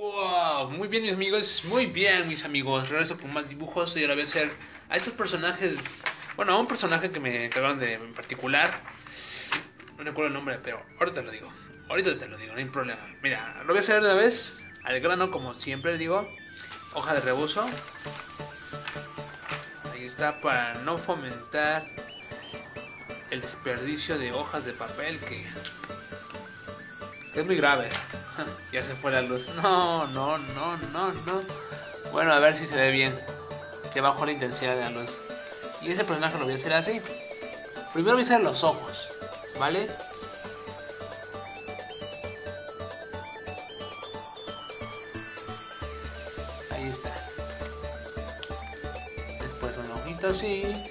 Wow, muy bien mis amigos, muy bien mis amigos. Regreso con más dibujos y ahora voy a hacer a estos personajes. Bueno, a un personaje que me acabaron de en particular. No recuerdo el nombre, pero ahorita te lo digo. Ahorita te lo digo, no hay problema. Mira, lo voy a hacer de una vez, al grano como siempre digo. Hoja de rebuso. Ahí está para no fomentar el desperdicio de hojas de papel que es muy grave. ya se fue la luz. No, no, no, no, no. Bueno, a ver si se ve bien. Que bajo la intensidad de la luz. Y ese personaje lo voy a hacer así. Primero voy a hacer los ojos, ¿vale? Ahí está. Después un ojito así.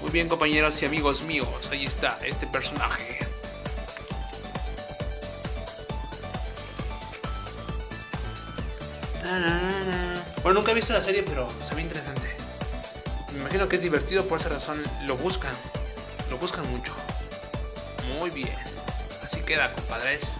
Muy bien compañeros y amigos míos, ahí está este personaje. Bueno, nunca he visto la serie, pero se ve interesante. Me imagino que es divertido, por esa razón lo buscan. Lo buscan mucho. Muy bien. Así queda, compadres.